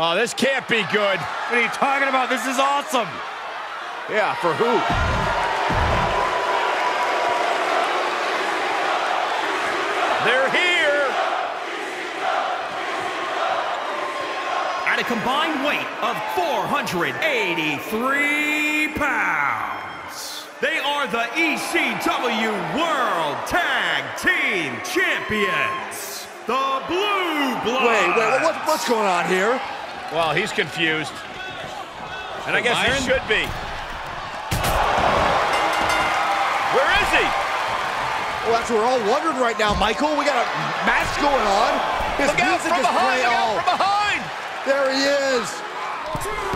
Oh, this can't be good. What are you talking about? This is awesome. Yeah, for who? They're here. At a combined weight of 483 pounds, they are the ECW World Tag Team Champions, the Blue Bloods. Wait, wait, what, what's going on here? Well, he's confused. And I guess he should be. Where is he? Well, that's what we're all wondering right now, Michael. We got a match going on. His Look out music from is behind! playing. Look out from behind! there he is.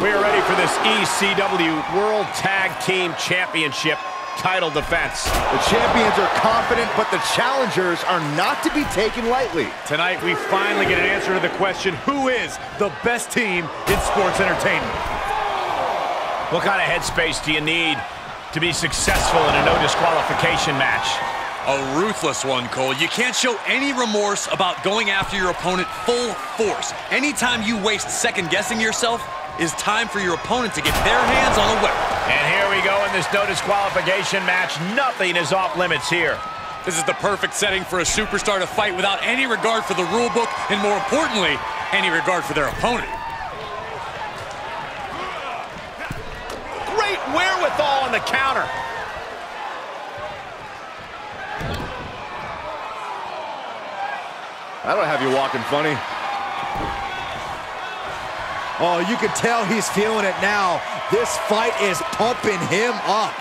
We are ready for this ECW World Tag Team Championship title defense. The champions are confident, but the challengers are not to be taken lightly. Tonight, we finally get an answer to the question, who is the best team in sports entertainment? What kind of headspace do you need to be successful in a no disqualification match? A ruthless one, Cole. You can't show any remorse about going after your opponent full force. Anytime you waste second-guessing yourself is time for your opponent to get their hands on a weapon. And here we go in this no disqualification match. Nothing is off limits here. This is the perfect setting for a superstar to fight without any regard for the rule book and, more importantly, any regard for their opponent. Great wherewithal on the counter. I don't have you walking funny. Oh, you can tell he's feeling it now. This fight is pumping him up.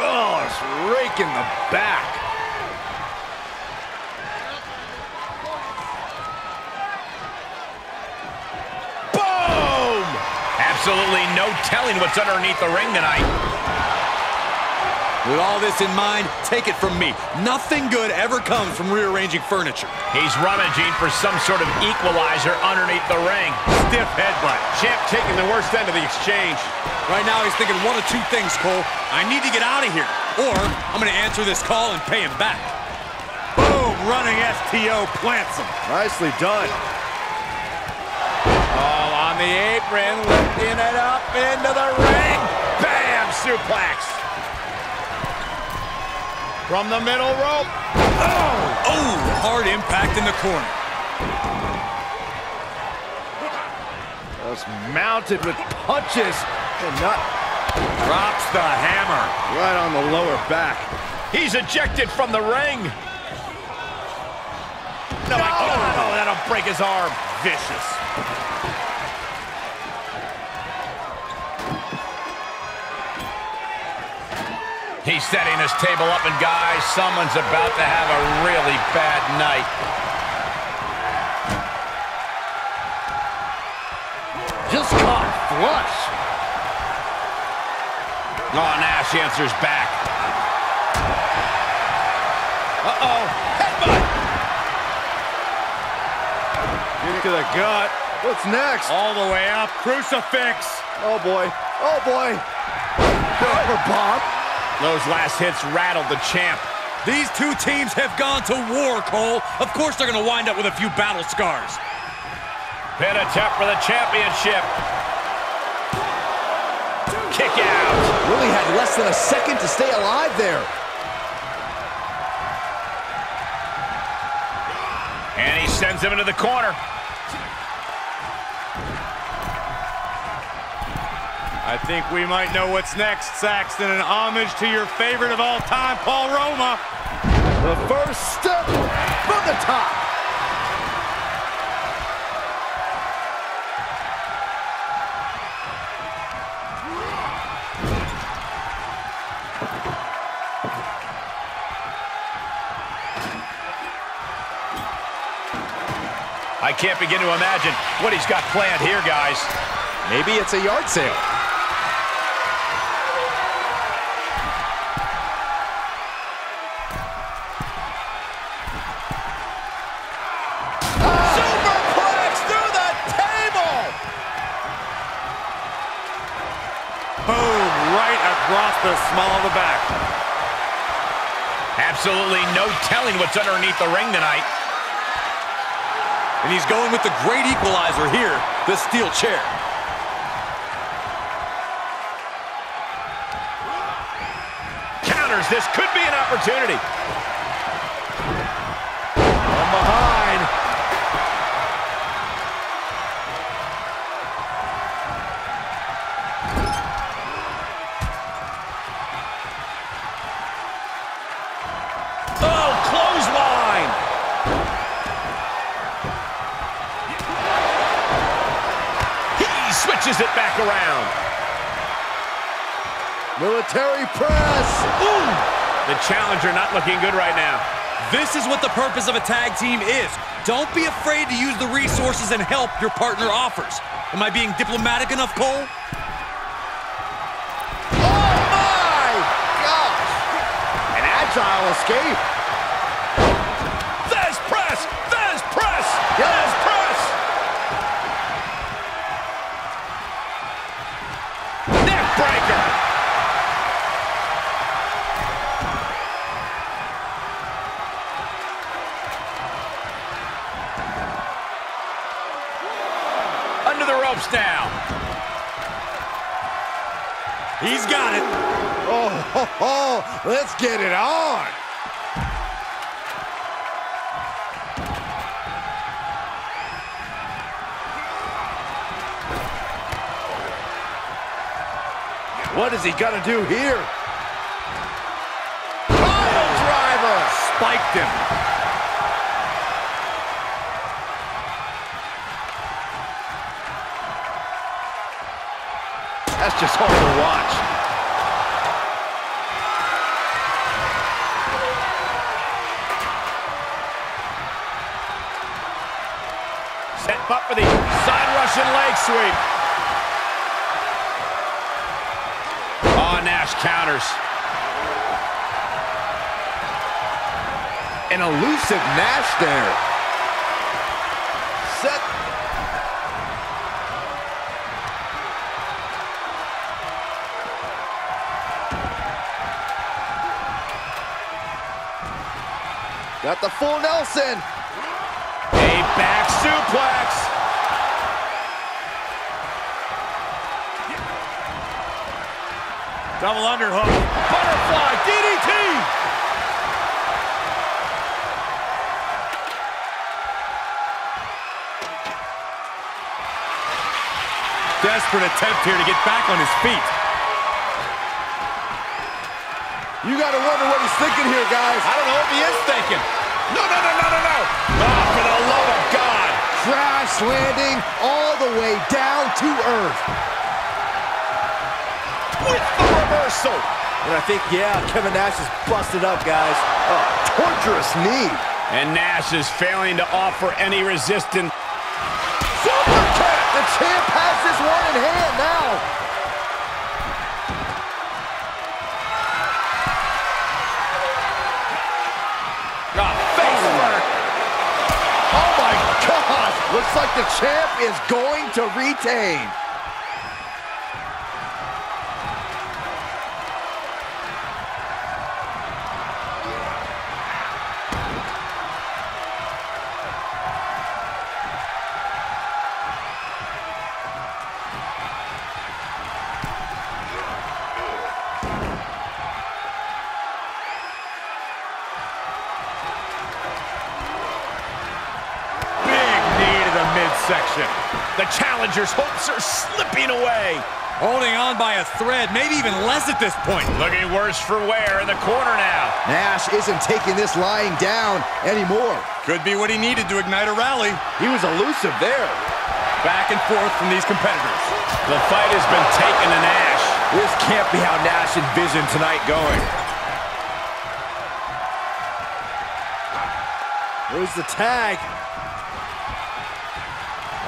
Oh, it's raking the back. Boom! Absolutely no telling what's underneath the ring tonight. With all this in mind, take it from me. Nothing good ever comes from rearranging furniture. He's rummaging for some sort of equalizer underneath the ring. Stiff headbutt. Champ taking the worst end of the exchange. Right now, he's thinking one of two things, Cole. I need to get out of here, or I'm going to answer this call and pay him back. Boom, running STO plants him. Nicely done. All on the apron, lifting it up into the ring. Bam! Suplex. From the middle rope. Oh, oh hard impact in the corner. Just mounted with punches and not Drops the hammer. right on the lower back. He's ejected from the ring. No, God, oh, that'll break his arm. Vicious. He's setting his table up, and guys, someone's about to have a really bad night. Just caught flush. Oh, Nash answers back. Uh-oh. Headbutt. Get Into the gut. What's next? All the way up. Crucifix. Oh boy. Oh boy. Power bomb. Those last hits rattled the champ. These two teams have gone to war, Cole. Of course they're going to wind up with a few battle scars. Pin attempt for the championship. Kick out. Really had less than a second to stay alive there. And he sends him into the corner. I think we might know what's next, Saxton. An homage to your favorite of all time, Paul Roma. The first step from the top. I can't begin to imagine what he's got planned here, guys. Maybe it's a yard sale. Across the small of the back. Absolutely no telling what's underneath the ring tonight. And he's going with the great equalizer here, the steel chair. Counters, this could be an opportunity. He it back around. Military press. Ooh. The challenger not looking good right now. This is what the purpose of a tag team is. Don't be afraid to use the resources and help your partner offers. Am I being diplomatic enough, Cole? Oh my gosh. An agile escape. Ropes now. He's got it. Oh, ho, ho. let's get it on. What is he gonna do here? Pile driver! Spiked him. Just hard to watch. Set up for the side Russian leg sweep. Oh, Nash counters. An elusive Nash there. Got the full Nelson. A back suplex. Double underhook. Butterfly DDT. Desperate attempt here to get back on his feet. You got to wonder what he's thinking here, guys. I don't know what he is thinking. No, no, no, no, no, no. Oh, for the love of God. Crash landing all the way down to earth. With the reversal. And I think, yeah, Kevin Nash is busted up, guys. Oh, torturous knee. And Nash is failing to offer any resistance. Super kick! The champ has this one in hand now. Looks like the champ is going to retain. Slipping away. Holding on by a thread, maybe even less at this point. Looking worse for wear in the corner now. Nash isn't taking this lying down anymore. Could be what he needed to ignite a rally. He was elusive there. Back and forth from these competitors. The fight has been taken to Nash. This can't be how Nash envisioned tonight going. There's the tag.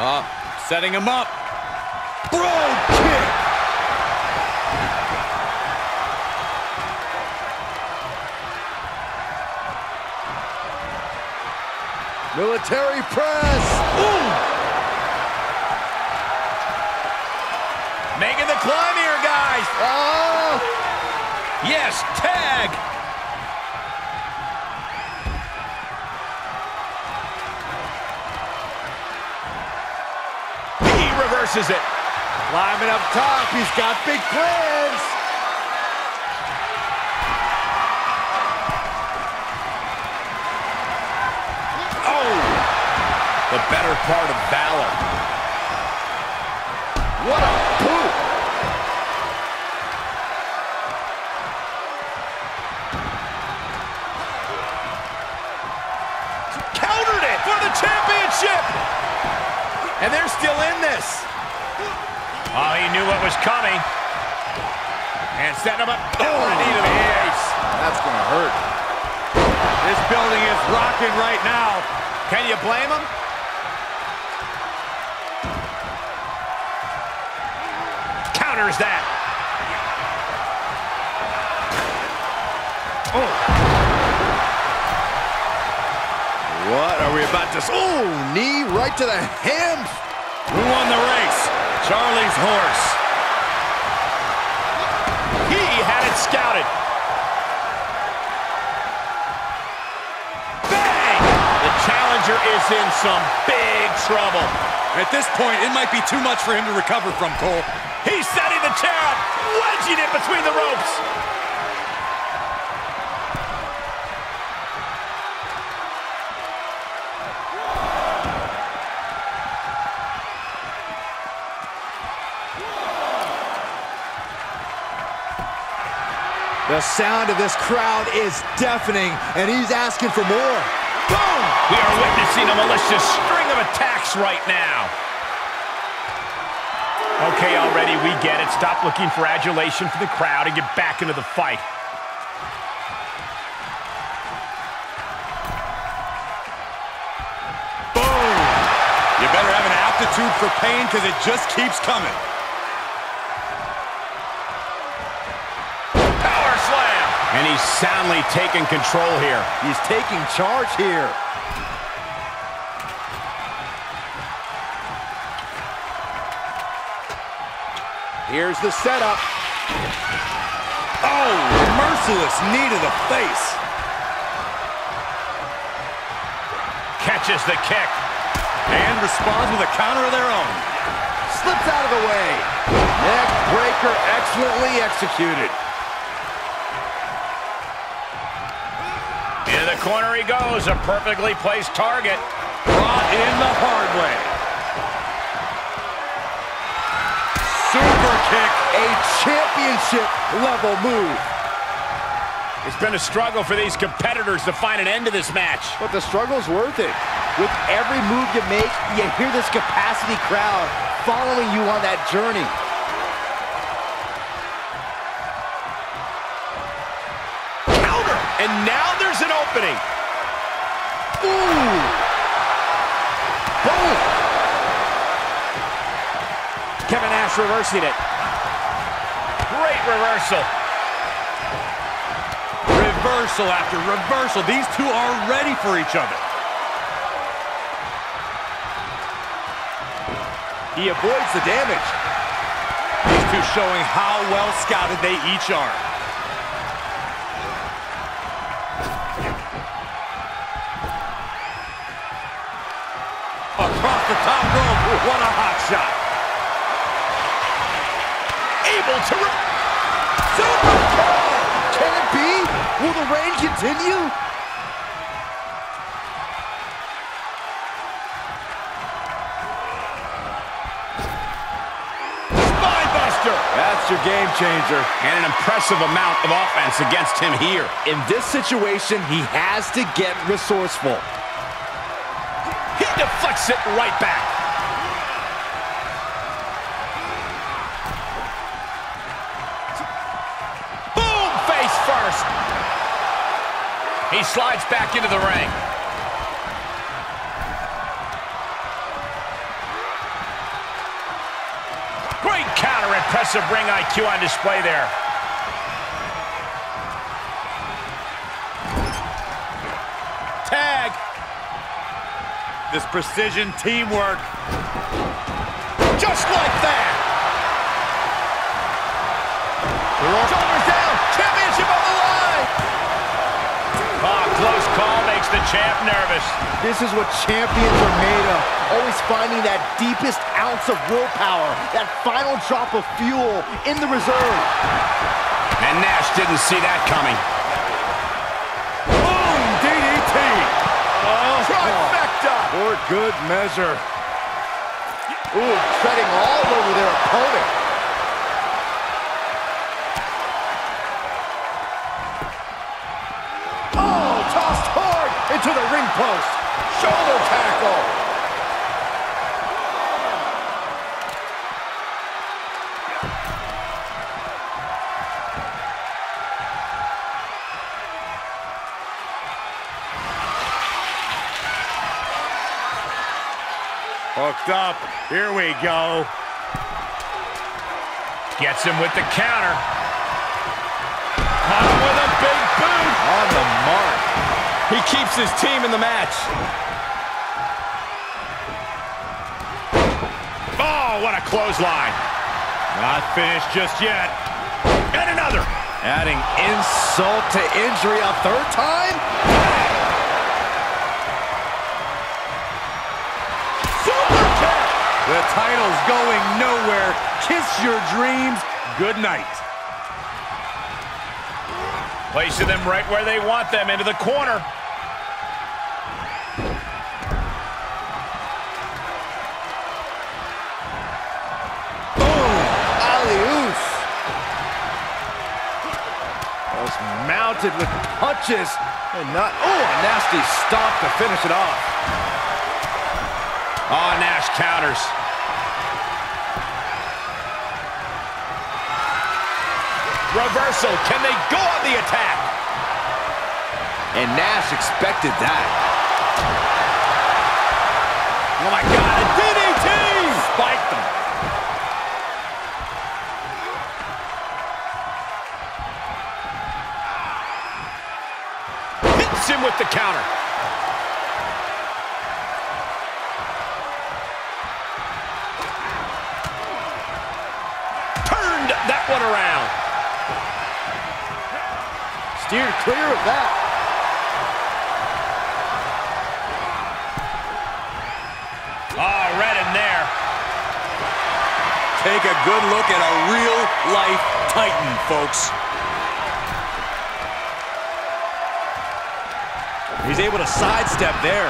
Uh, setting him up. Broad kick. Military press. Making the climb here, guys. Oh, Yes, tag. This is it. Climbing up top, he's got big plans. Oh! The better part of valor. What a boot! Countered it for the championship! And they're still in this. He knew what was coming. And setting him up. Oh, a knee to the face. That's gonna hurt. This building is rocking right now. Can you blame him? Counters that. Oh. What are we about to... Oh, knee right to the ham. Who won the race? Charlie's horse. He had it scouted. Bang! The challenger is in some big trouble. At this point, it might be too much for him to recover from, Cole. He's setting the chair up, wedging it between the ropes. The sound of this crowd is deafening, and he's asking for more. Boom! We are witnessing a malicious string of attacks right now. Okay, already, we get it. Stop looking for adulation from the crowd and get back into the fight. Boom! You better have an aptitude for pain because it just keeps coming. And he's soundly taking control here. He's taking charge here. Here's the setup. Oh, merciless knee to the face. Catches the kick. And responds with a counter of their own. Slips out of the way. Neck breaker excellently executed. Corner he goes. A perfectly placed target. Brought in the hard way. Super kick. A championship level move. It's been a struggle for these competitors to find an end to this match. But the struggle's worth it. With every move you make, you hear this capacity crowd following you on that journey. Ooh! Boom! Kevin Nash reversing it. Great reversal. Reversal after reversal. These two are ready for each other. He avoids the damage. These two showing how well scouted they each are. Across the top rope. What a hot shot. Able to... Re Super kick! Can it be? Will the reign continue? Spinebuster! That's your game changer. And an impressive amount of offense against him here. In this situation, he has to get resourceful. Deflects it right back. Boom! Face first. He slides back into the ring. Great counter. Impressive ring IQ on display there. This precision teamwork. Just like that. Shoulders down. Championship on the line. Ah, close call makes the champ nervous. This is what champions are made of. Always finding that deepest ounce of willpower, that final drop of fuel in the reserve. And Nash didn't see that coming. For good measure. Ooh, treading all over their opponent. Oh, tossed hard into the ring post. Shoulder tackle. Here we go. Gets him with the counter. Caught with a big boot. On the mark. He keeps his team in the match. Oh, what a clothesline. Not finished just yet. And another. Adding insult to injury a third time? Title's going nowhere. Kiss your dreams. Good night. Placing them right where they want them, into the corner. Alley-oos. Was mounted with punches and not, oh, a nasty stop to finish it off. Oh, Nash counters. Reversal. Can they go on the attack? And Nash expected that. Oh, my God. A DDT! Spiked them. Hits him with the counter. Steered clear of that. Ah, oh, red in there. Take a good look at a real-life Titan, folks. He's able to sidestep there.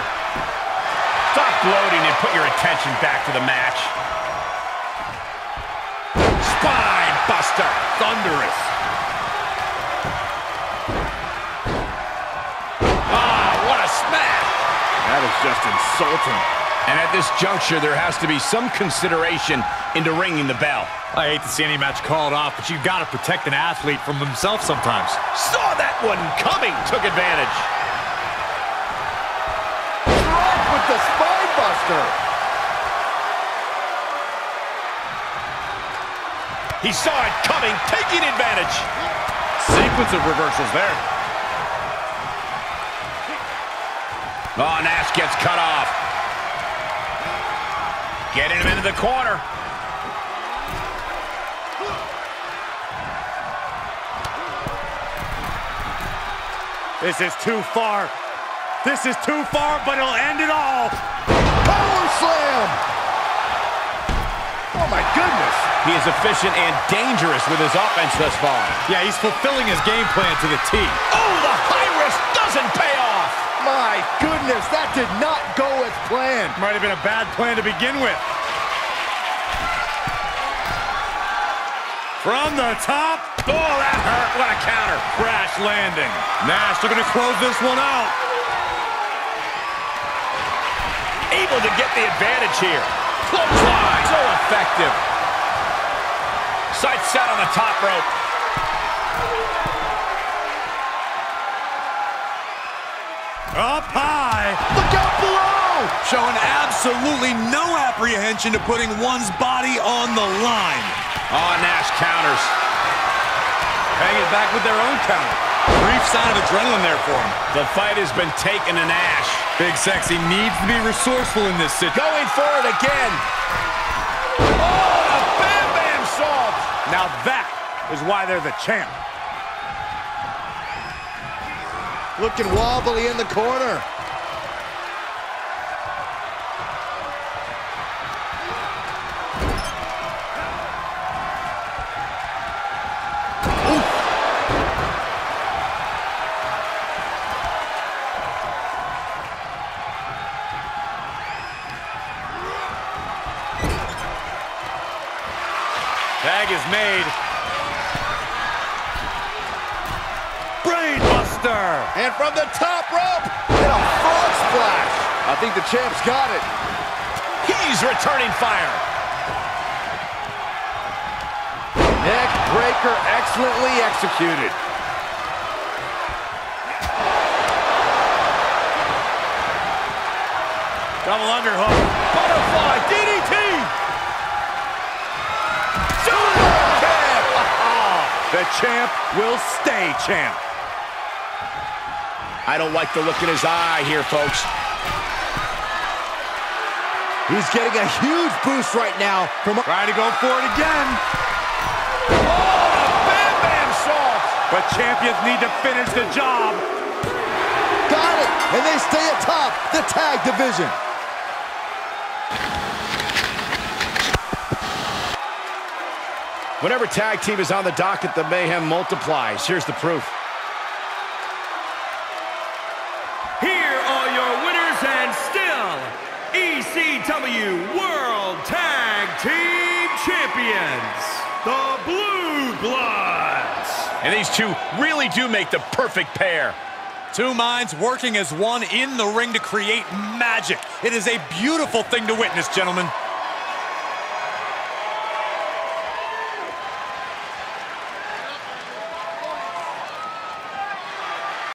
Stop gloating and put your attention back to the match. Spine buster. Thunderous. Just insulting. And at this juncture, there has to be some consideration into ringing the bell. I hate to see any match called off, but you've got to protect an athlete from himself sometimes. Saw that one coming. Took advantage. Drop with the spine buster. He saw it coming, taking advantage. Sequence of reversals there. Oh, Nash gets cut off. Getting him into the corner. This is too far. This is too far, but it'll end it all. Power slam. Oh, my goodness. He is efficient and dangerous with his offense thus far. Yeah, he's fulfilling his game plan to the T. Oh, the high risk doesn't pay off. My goodness, that did not go as planned. Might have been a bad plan to begin with. From the top. Oh, that hurt. What a counter. Crash landing. Nash looking to close this one out. Able to get the advantage here. Clothesline. So effective. Sight set on the top rope. Up high. Look out below. Showing absolutely no apprehension to putting one's body on the line. Oh, Nash counters. Hanging back with their own counter. Brief sign of adrenaline there for him. The fight has been taken to Nash. Big Sexy needs to be resourceful in this situation. Going for it again. Oh, a Bam Bam salt. Now that is why they're the champ. Looking wobbly in the corner. Tag is made. And from the top rope, And a frog splash. I think the champ's got it. he's returning fire. Neck breaker excellently executed. Double underhook. Butterfly DDT. The champ will stay champ. I don't like the look in his eye here, folks. He's getting a huge boost right now from Trying to go for it again. Oh, bam Bam Salt. But champions need to finish the job. Got it! And they stay atop the tag division. Whenever tag team is on the docket, the mayhem multiplies. Here's the proof. And these two really do make the perfect pair. Two minds working as one in the ring to create magic. It is a beautiful thing to witness, gentlemen.